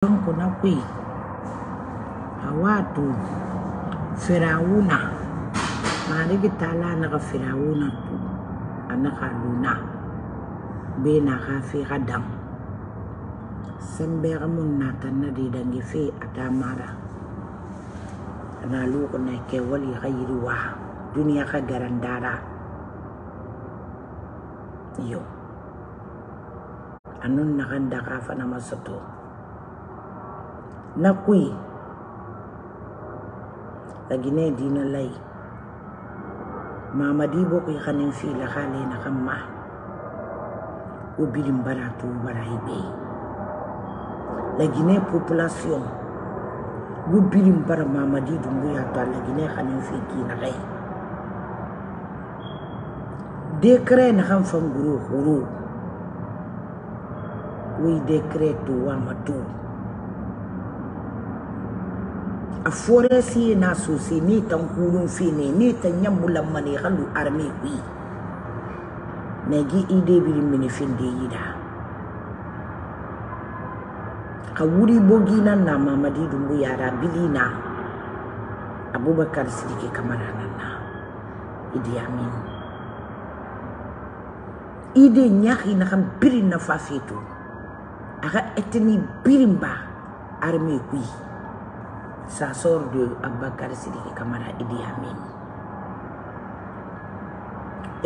yangu na kwi a watu firawuna maarigi taala naga firawuna tu. A naga luna. Be naga fi ga dam sembega mun nata na di dangi fi ata mara na luko na ke wali ghairi wa duniya ka garandara. Yo. Anun naganda ka fa na masoto na kui. La gine dina lai. Mamadi bo ko khanin fi la khale na khamma o bilim baratu population wo bilim bara mamadi dumbu ya to la gine khanin fi ki décret na kham fam guru décret to wa a si na so si ni tan ne ni tan nyambulan mane halu arme wi ide biri mini fin de yida. Ka wuri bogi nan na mamadi dumbu yara bilina abubakar sidiki kamara nan na. Idi amin. Ide nyaki na kan birin na fafeto aga eteni birin ba wi ça sort de Abakar Sidiki Kamara Idi Amin.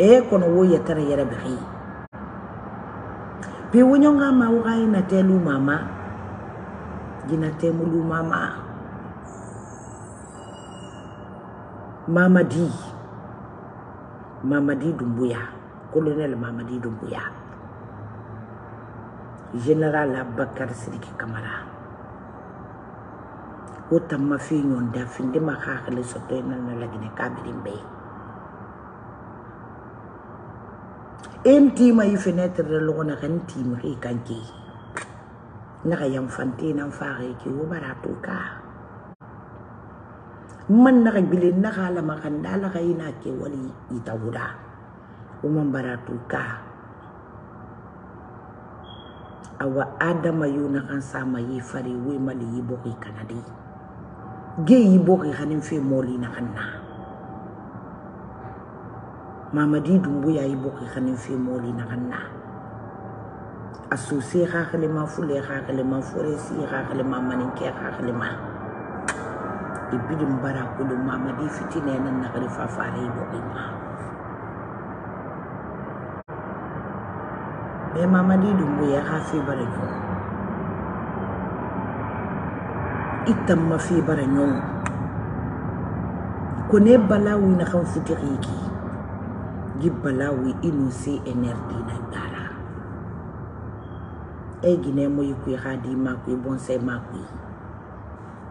E kono wo yatara yara bixi. Pe wonyo nga ma wuxa na telu mama. Gina temulu mama. Mamadi. Mamadi Dumbuya. Colonel Mamadi Dumbuya. Général Abakar Sidiki Kamara. Wo tamma fi ñonda finde ma xaxale soto na na lagine kabirin be en tima yi fenêtre de logo na kan tim ri kanki na ga yam fante nan faare ki wo barato ka. Man na ga bile na ga la makan dala ga ina ke wali ita wuda wo man barato ka? Awa adama yu na kan sama yi fari we mali yi boki kanadi ge yi boke xanin fe molina xanna mamadi dumbu ya yi boke xanin fe molina xanna a sose xaxalema fule xaxalema foresi xaxalema maninke xaxalema e bidin bara kulu mamadi fitine nan naxari fafare yi boxima mais mamadi dumbu ya xa fe bara ñoo itam ma fi bara ñoŋ ko ne balawi na kan futiri ki gi balawi inu si enerdi na gara e gine mo yiku ha di ma ku bon se ma ku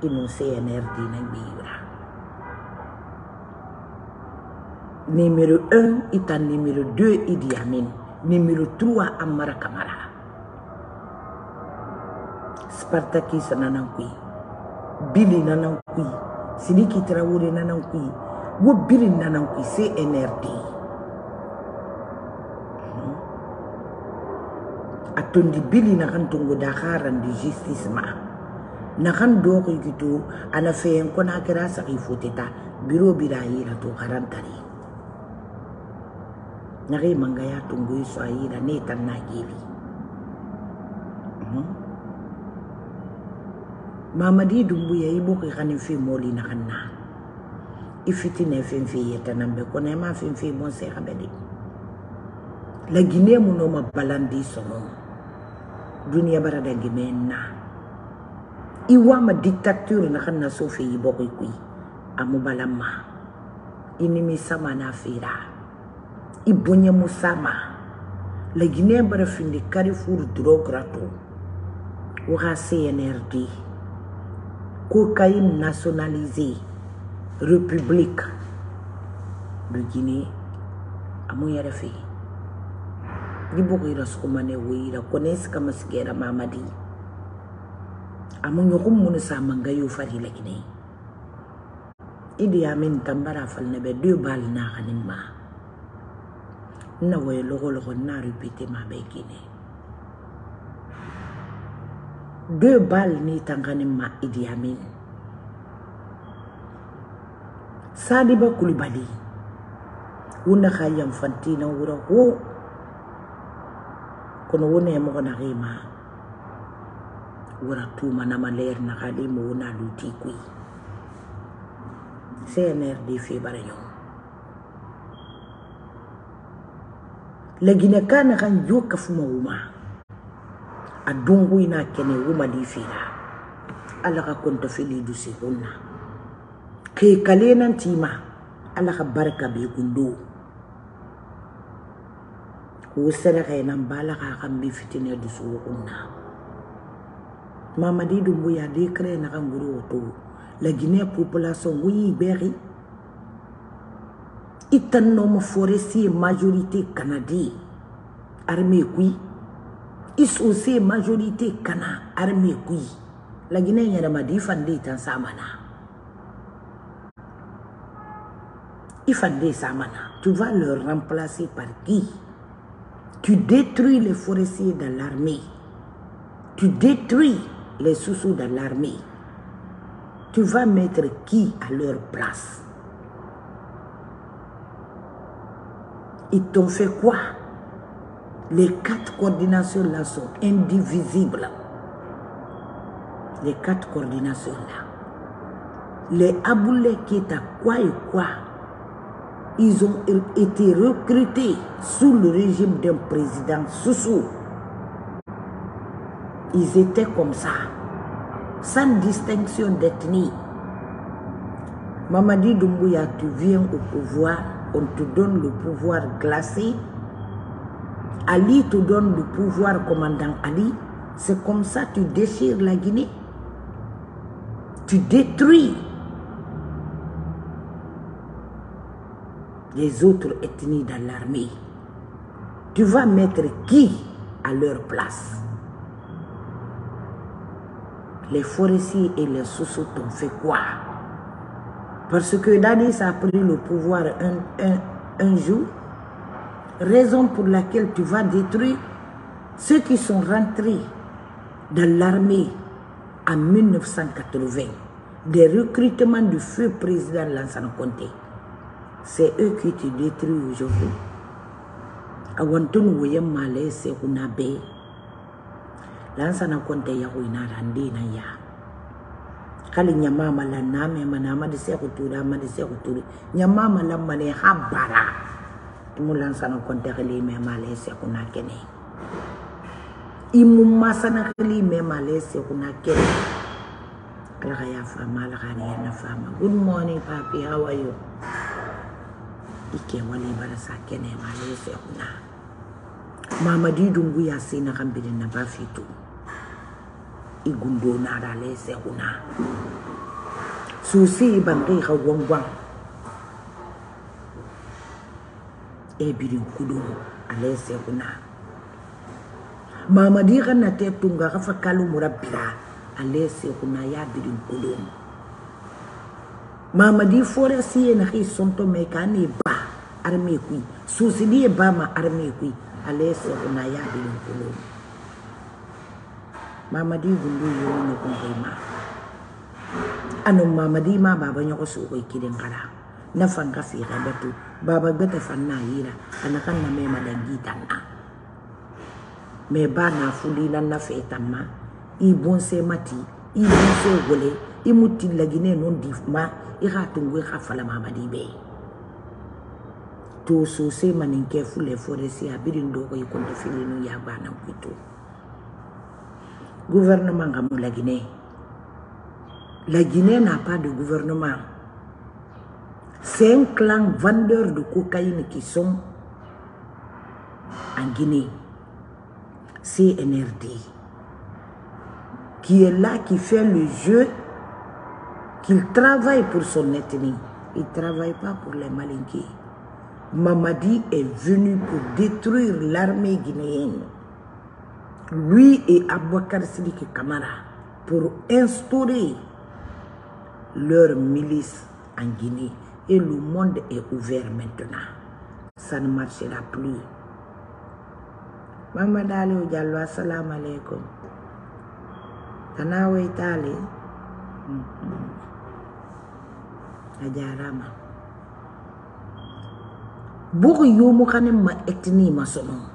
inu si enerdi na bira numéro 1 ita numéro 2 Idi Amin. Numéro 3 Amara Kamara. Spartakis nanan kui bili nanan ku ye sidiki tarawele nanan ku ye wo biri nanan ku ye cnrd hmm. a tondi bili nakan tongo dakaran di justice ma. Nakan doki kito ana feyen kona kira saki foteta. Biro bira yira to karantari. Nage mangaya tongo iso ayira ne tan na geli mm -hmm. Mamadi dumbu ya ibo ke kanin fi moli na kanna. Ifiti ne fin fi yeta nambe ko ne ma fin fi bon se kabedi. La gine mu no ma balandi sono duniya bara da gine na. Iwa ma dictature na kanna so fi ibo ko kui amu balamma ini mi sama na fira. Ibonya musama. La gine bara fin di carrefour drograto wa CNRD cocaïne nationalisée, République de Guinée, à mon yarafi. Dibuki raskumane wira, kones kama sigera mamadi. Amon yokum munu sa mangayo fari la. Idi amin tambara fal nebe deux balles na kanima. Na waye logo logo na répété ma Guinée. deux balles ni tanganima idi amin. Sadiba kulibali wona ka yanfantina wura ho. Kono wona e mogo naxima wura tumanama leer naxa limo wona luti kuy cnr di febara ñoo lagine ka naxan jo kafuma wuma. A dungu ina kene wuma di fira. Ala ka hunna ke kalenan tima ala ka barka bi ko sere kay nan bala ka kan bi fitine du su hunna mamadi dumbu ya de na guru to la guinée population wi beri. Itan no mo forestier majorité canadi armée kui is aussi majorité kana armée kui. La guinée nyara madi fande tan samana. Ifande samana. Tu vas le remplacer par qui? Tu détruis les forestiers de l'armée. Tu détruis les sous-sous de l'armée. Tu vas mettre qui à leur place? Ils t'ont fait quoi? Les quatre coordinations là sont indivisibles. Les quatre coordinations là. Les aboulés qui étaient à quoi et quoi, ils ont été recrutés sous le régime d'un président Soussou. Ils étaient comme ça, sans distinction d'ethnie. Mamadi Doumbouya, tu viens au pouvoir on te donne le pouvoir glacé. Ali te donne le pouvoir commandant Ali. C'est comme ça tu déchires la Guinée. Tu détruis les autres ethnies dans l'armée. Tu vas mettre qui à leur place? Les forestiers et les sous t'ont fait quoi? Parce que Dadis a pris le pouvoir un, un, jour, raison pour laquelle tu vas détruire ceux qui sont rentrés dans l'armée en 1980, des recrutements du feu président Lansana Conté. C'est eux qui te détruisent aujourd'hui. Awantun woyem male se hunabe. Lansana Conté ya huina randina ya. hali nyamama la name mana amadi se kutura amadi se kuturi nyamama la mane habara imulan sana konte khali me male se kuna kene imu masana khali me male se kuna kene ala ya fama ala khani ya fama. Good morning papi. How are you? Ike wali bara sa kene male se kuna. Mama di dungu ya sina kambiri na bafitu igundo na da le se kuna. Su si ban kai Eh, ebiri nkulumu aleyeseguna eh, mamadi ga nate tunga ga fa kalo murabbira aleyeseguna eh, yabiri nkulumu mamadi foresi ye naga isonto me kane ba arme kui susidi ye ba ma arme kui aleyeseguna yabiri nkulumu mamadi gundu yomi ɲɔgɔn koima ano mamadi ma baba ɲɔgɔn sogo i kelen kala na fanga ga batu baba beta fanna yira. Ana kan na me madangi ba na fuli na na fe tamma i bon se mati. I bon se gole i muti lagine non di ma. I ga tungu ga fala mamadi be. To so se manin ke fule si abirin do ko ikon ya ba nan kuito gouvernement ngamu la Guinée. La Guinée n'a pas de gouvernement. C'est un clan vendeur de cocaïne qui sont en Guinée. CNRD. Qui est là, qui fait le jeu, qu'il travaille pour son ethnie. Il ne travaille pas pour les malinqués. Mamadi est venu pour détruire l'armée guinéenne lui et Abouakar Sidiki Kamara pour instaurer leur milice en Guinée. Et le monde est ouvert maintenant. Ça ne marchera plus. Maman Dalio Diallo, assalamu alaikum. kana waytale a jarama bugu yumu kanin ma etini masono.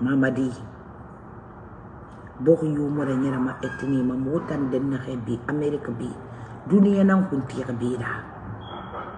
Mamadi bugu yumu da nyira ma etini ma mutan den na bi bi. Duniya nan kun ti bi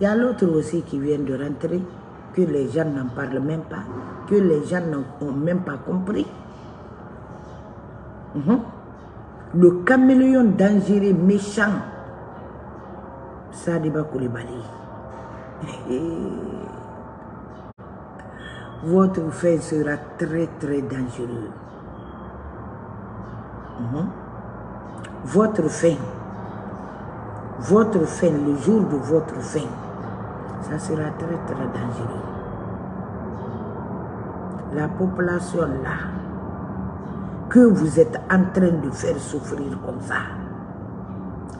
il y a l'autre aussi qui vient de rentrer que les gens n'en parlent même pas que les gens n'ont même pas compris -hmm. le caméléon dangereux, méchant, Sadiba Koulibaly. Votre fait sera très très dangereux. -hmm. Votre fin, votre fin, le jour de votre fin, ça sera très très dangereux. La population là, que vous êtes en train de faire souffrir comme ça.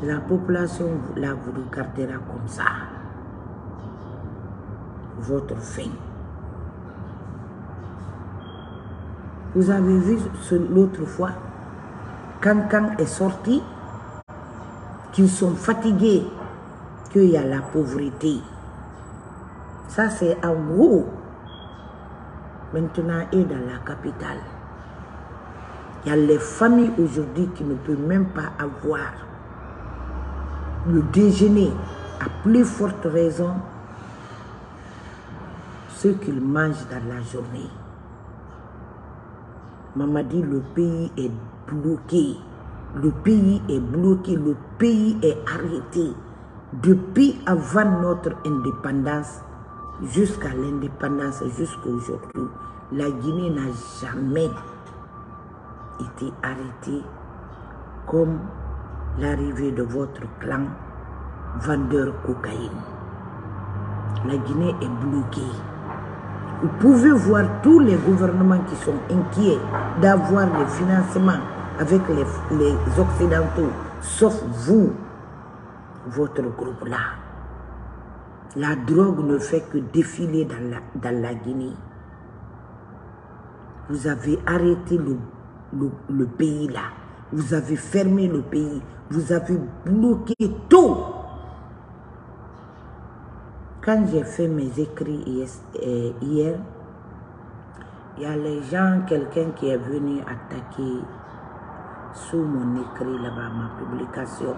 La population là vous regardera comme ça. Votre fin. Vous avez vu l'autre fois, quand quand est sorti, qu'ils sont fatigués, qu'il y a la pauvreté. Ça c'est en haut. Maintenant, et dans la capitale. Il y a les familles aujourd'hui qui ne peuvent même pas avoir le déjeuner. À plus forte raison, ce qu'ils mangent dans la journée. Maman dit le pays est bloqué. Le pays est bloqué. Le pays est arrêté. Depuis avant notre indépendance jusqu'à l'indépendance, jusqu'à aujourd'hui, la Guinée n'a jamais été arrêté comme l'arrivée de votre clan vendeur cocaïne. La Guinée est bloquée. Vous pouvez voir tous les gouvernements qui sont inquiets d'avoir les financements avec les Occidentaux, sauf vous, votre groupe-là. La drogue ne fait que défiler dans la, Guinée. Vous avez arrêté le le, pays là. Vous avez fermé le pays. Vous avez bloqué tout. Quand j'ai fait mes écrits hier, hier, il y a les gens, quelqu'un qui est venu attaquer sous mon écrit là-bas, ma publication.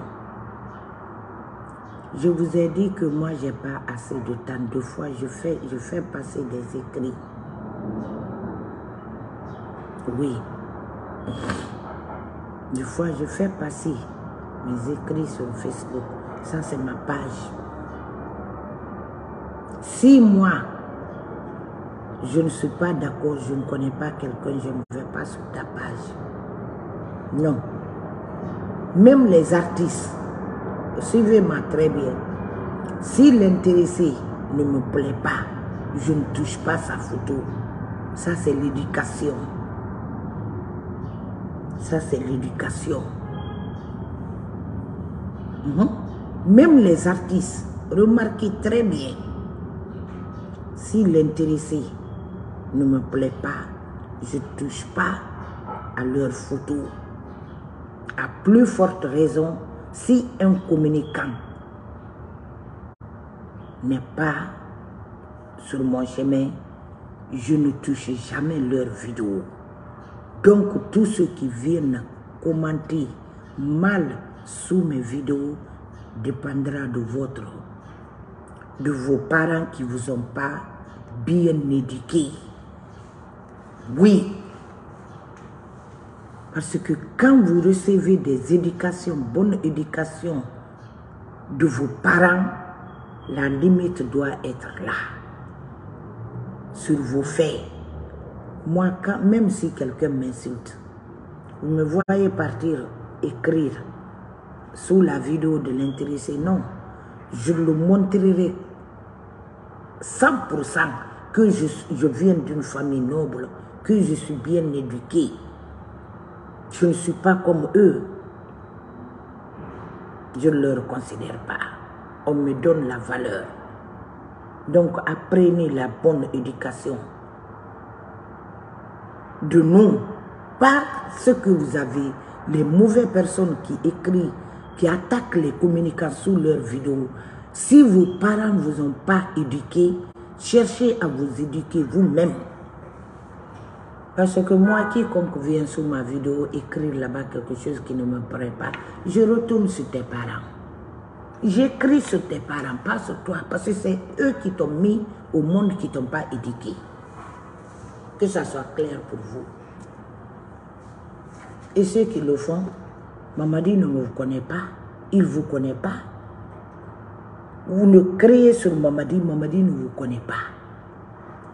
Je vous ai dit que moi, j'ai pas assez de temps. Deux fois, je fais, je fais passer des écrits. Oui. Des fois, je fais passer mes écrits sur Facebook. Ça, c'est ma page. Si moi, je ne suis pas d'accord, je ne connais pas quelqu'un, je ne vais pas sur ta page. Non. Même les artistes, suivez-moi très bien. Si l'intéressé ne me plaît pas, je ne touche pas sa photo. Ça, c'est l'éducation. Ça, c'est l'éducation. -hmm. Même les artistes, remarquez très bien, si l'intéressé ne me plaît pas, je ne touche pas à leurs photos. À plus forte raison, si un communicant n'est pas sur mon chemin, je ne touche jamais leurs vidéos. Donc, tous ceux qui viennent commenter mal sous mes vidéos dépendra de votre, de vos parents qui vous ont pas bien éduqués. Oui. Parce que quand vous recevez des éducations, bonne éducation de vos parents, la limite doit être là. Sur vos faits. Moi, quand, même si quelqu'un m'insulte, Vous me voyez partir écrire sous la vidéo de l'intéressé, non. Je le montrerai 100% que je, je viens d'une famille noble, que je suis bien éduqué. Je ne suis pas comme eux. Je ne leur considère pas. On me donne la valeur. Donc apprenez la bonne éducation de nous, pas ce que vous avez, les mauvaises personnes qui écrivent, qui attaquent les communicants sous leurs vidéos. Si vos parents ne vous ont pas éduqué, cherchez à vous éduquer vous-même. Parce que moi, quiconque vient sous ma vidéo écrire là-bas quelque chose qui ne me plaît pas, je retourne sur tes parents. J'écris sur tes parents, pas sur toi, parce que c'est eux qui t'ont mis au monde, qui t'ont pas éduqué. Que ça soit clair pour vous. Et ceux qui le font, Mamadi ne me connaît pas, il ne vous connaît pas. Vous ne créez sur Mamadi, Mamadi ne vous connaît pas.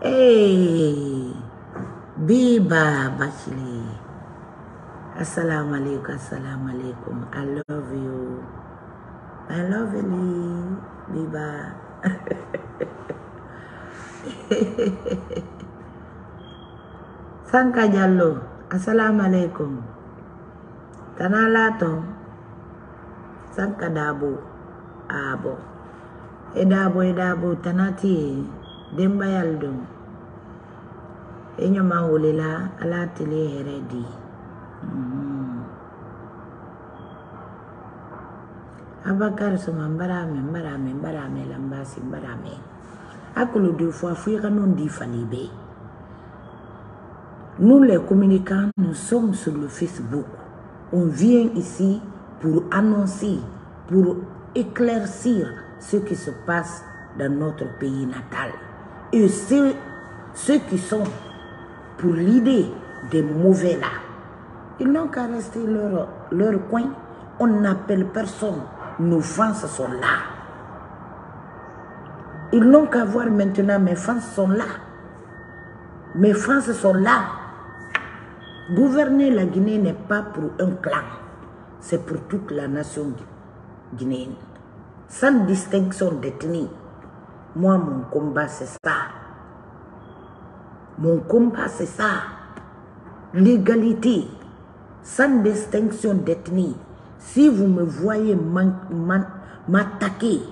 Hey, Biba Bachili. Assalamu alaikum, assalamu alaikum. I love you. I love you, Biba. Sanka Jallo, assalamu alaikum. Tanalato, Sanka Dabo, Abo. Edabo, Edabo, Tanati, Demba Yaldum. Enyo mahulila, alatili heredi. Mm. Abakar suma mbarame, mbarame, mbarame, lambasi, mbarame. Akulu deux fois, fuira non di falibe. Nous les communicants, nous sommes sur le Facebook. On vient ici pour annoncer, pour éclaircir ce qui se passe dans notre pays natal. Et ceux, ceux qui sont pour l'idée des mauvais là, ils n'ont qu'à rester leur, leur coin. On n'appelle personne. Nos fans sont là. Ils n'ont qu'à voir maintenant, mes fans sont là. Mes fans sont là. Gouverner la Guinée n'est pas pour un clan, c'est pour toute la nation guinéenne. Sans distinction d'ethnie. Moi, mon combat, c'est ça. Mon combat, c'est ça. L'égalité, sans distinction d'ethnie. Si vous me voyez m'attaquer,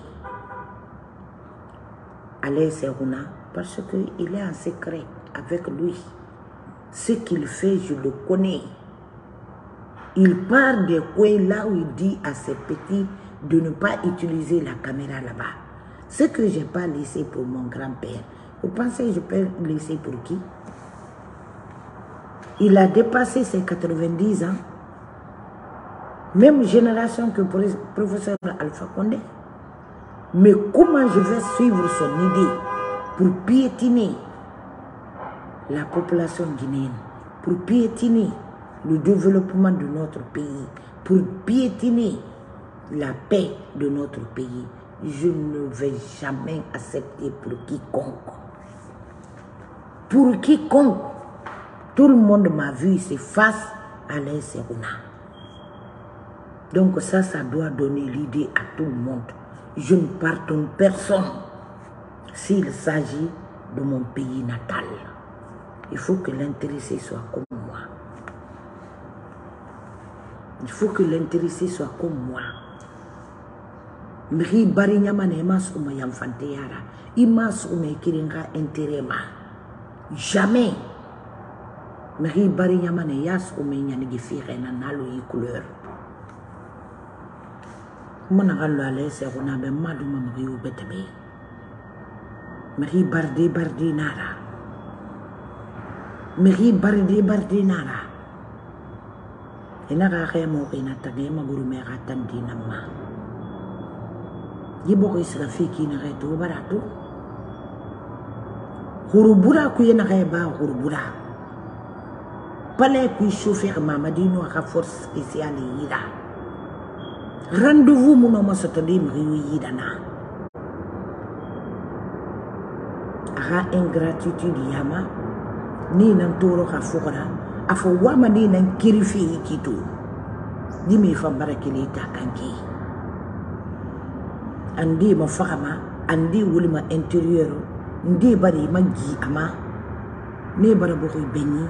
allez, c'est parce qu'il est en secret avec lui. Ce qu'il fait, je le connais. Il part des coins là où il dit à ses petits de ne pas utiliser la caméra là-bas. Ce que je n'ai pas laissé pour mon grand-père, vous pensez que je peux laisser pour qui? Il a dépassé ses 90 ans. Même génération que le professeur Alpha Condé. Mais comment je vais suivre son idée pour piétiner la population guinéenne, pour piétiner le développement de notre pays, pour piétiner la paix de notre pays, je ne vais jamais accepter pour quiconque. Pour quiconque, tout le monde m'a vu, c'est face à l'insérouna. Donc ça, ça doit donner l'idée à tout le monde. Je ne pardonne personne s'il s'agit de mon pays natal. Il faut que l'intéressé soit comme moi. Il faut que l'intéressé soit comme moi. Kiringa intérêt ma. Jamais. Mri bari nyamane yas suma nyanigi fire na nalo yi couleur. Mana kallo ale se be madu ma mri ubetebe. Mri bardi bardi nara. Mri bardi bardi nara. Ina ka kaya mo kinatagay maguru me ko na to barato. Hurubura ku yana kay ba hurubura. Pale ku chauffeur mamadino ka force spéciale yira. Rendez-vous mon homme sotodi mri yida na. Aga ingratitude yama ni nan toro ka fukara a fo wama ni nan kiri fi kito di mi fa barakili ta kanki andi ma fagama andi wuli ma interieur ndi bari ma gi ama? Ne bara bo ko benyi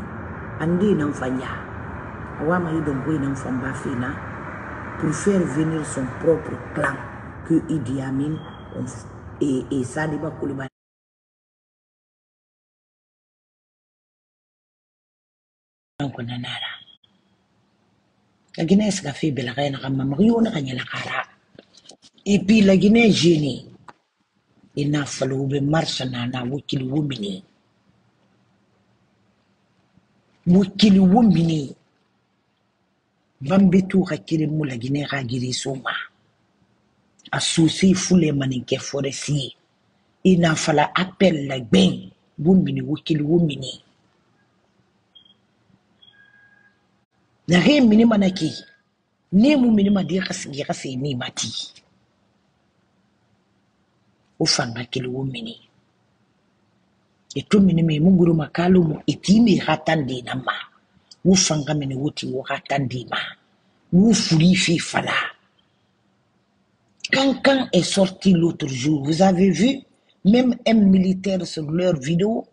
andi nan fanya. Wama yi don boy nan famba fina pour faire venir son propre clan que Idi Amin et, et Saliba Koulibaly ko nanara la Guinée sika fi bela kaya nakama mariyo na kanya lakara. Ipi la Guinée jeni ina falo be marsa na na wukili wumini. Wukili wumini. Bambitu hakili mu la Guinée ka giri soma. A susi fule maninke foresi. Ina fala appel la gben wumini wukili wumini. Na he mini mana ki. Ne mu mini ma dia kasi dia kasi ni mati o fanga kili wo mini e to mini me mu makalu mu iti mi hatan di na ma wo fanga mini wuti wo hatan di ma wo furi fi fala Cancan est sorti l'autre jour. Vous avez vu? Même un militaire sur leur vidéo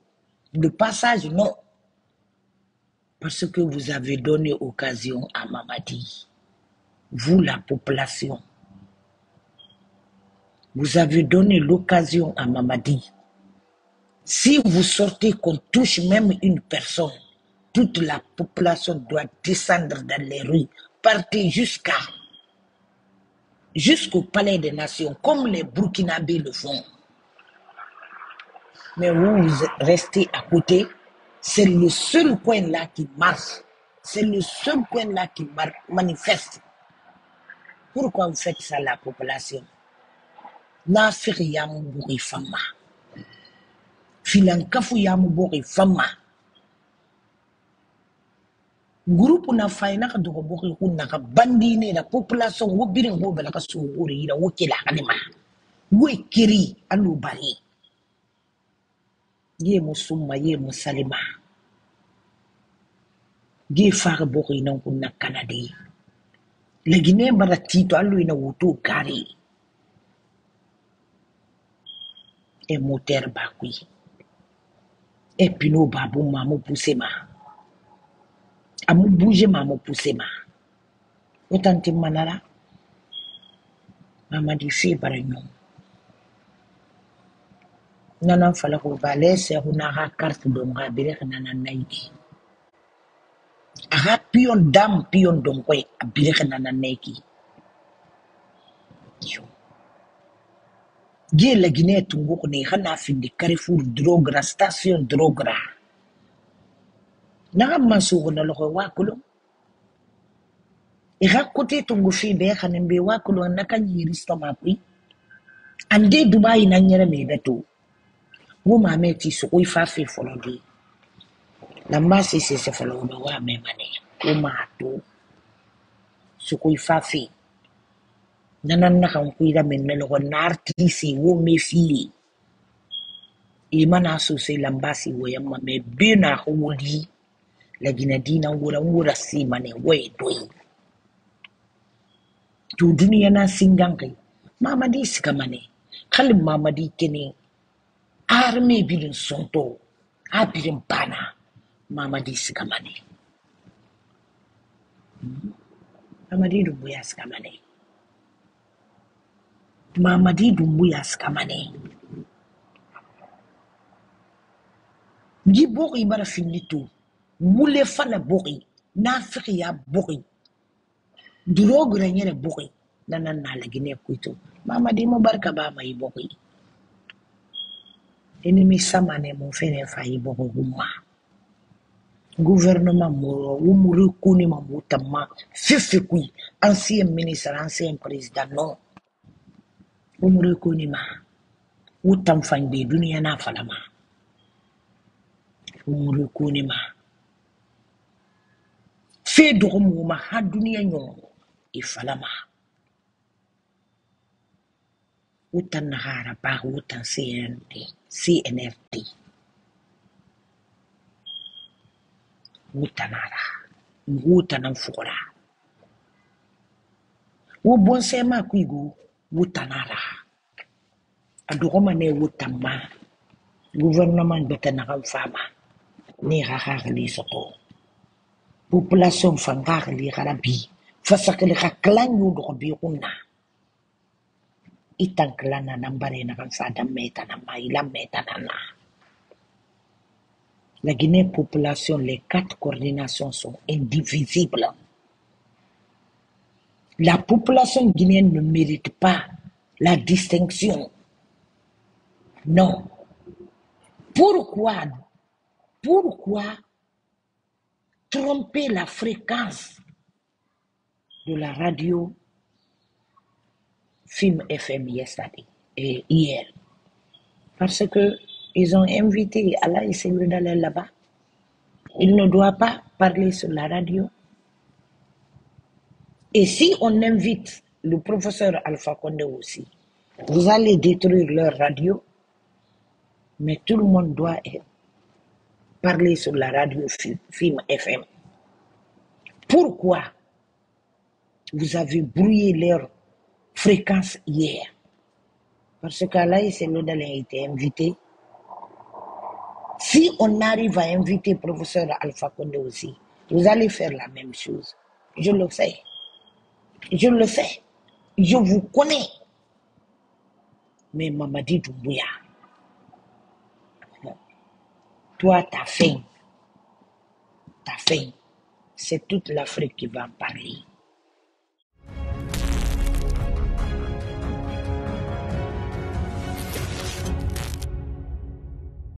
de passage, non. Parce que vous avez donné occasion à Mamadi. Vous, la population. Vous avez donné l'occasion à Mamadi. Si vous sortez qu'on touche même une personne, toute la population doit descendre dans les rues. Partez jusqu'à jusqu'au palais des nations, comme les Burkinabés le font. Mais vous, vous restez à côté. C'est le seul coin là qui marche. C'est le seul coin là qui manifeste. Pourquoi vous faites ça la population? Nafir yamu buri fama. Filankafu yamu buri fama. Groupe na fayna ka dogo buri kunna ka bandine na population wo birin wo bela ka so wuri ira wo kila kanima. Wo kiri anu bari. Ye musumma ye musalima. Ge fara buri nan kunna kanadi. La Guinée bara tito alu ina wuto kari. E moteur bakui. E pino babu mamu pousse ma. Amu bouge mamu pousse ma. Otanti manala. Mama di fi bara nyom. Nana fala ko bale se huna ha carte do nga bire nana naiki. Aha pion dam pion don koy abire nana naiki. Yo. Ge la Guinée tungo ko ne hana findi Carrefour drogra station drogra. Naga mansugo na loko wakulo. Ira kote tungo fi be hanin be wakulo na kan yiri stomakui. Ande Dubai na nyere me beto. Wo ma me ti so ko ifa fe folo di. Na ma se se se folo be wa me mane. Wo ma to. So ko ifa fe. Nanan na kan kuida men na loko na artisi wo me fi. Imana so se lambasi wo yamma me be na ko wodi. La Guinée dina wura wura si mane we doi. To duniya na singan kai. Mamadi sika mane. Kalin mamadi kene. Arme bilin sonto. Abirin bana. Mamadi sika mane. Mamadi dumbuya sika mane. mamadi dumbuya sikamane jibogi bara finnitu bule fana bogi nafikiya bogi durogira yɛrɛ bogi nana nalaginɛ kuito mamadi mo barka bama i bogi enimi samane mo fene fa i bogo guma gouvernement moro wo mo rekuni ma mo tamma fefe kui ancien ministre ancien président non. Wo mu rekoni ma? Wo tam fan be duniya na falama wo mu rekoni ma? Fe dogo mu ma ha duniya nyon e falama wo tan na hara ba wo tan CND CNRD wutanara wutanan fugora wo kuigu wutanara. Adogoma ne wutamma gouvernement bete nagan fama ne gagagli soko population fangagli garabi fasakli ka klan yu dogo bi kunna itan nagan meta na maila meta na na. La Guinée population, les quatre coordinations sont indivisibles. La population guinéenne ne mérite pas la distinction. Non. Pourquoi Pourquoi tromper la fréquence de la radio Film FM et hier? Parce que ils ont invité Allah et d'aller là-bas. Il ne doit pas parler sur la radio. Et si on invite le professeur Alpha Condé aussi, vous allez détruire leur radio, mais tout le monde doit parler sur la radio fi- film FM. Pourquoi vous avez brouillé leur fréquence hier? Parce celui d'aller a été invité. Si on arrive à inviter professeur Alpha Condé aussi, vous allez faire la même chose. Je le sais. Je le sais. Je vous connais. Mais Mamadi Doumbouya, toi, ta faim, ta faim, c'est toute l'Afrique qui va en parler.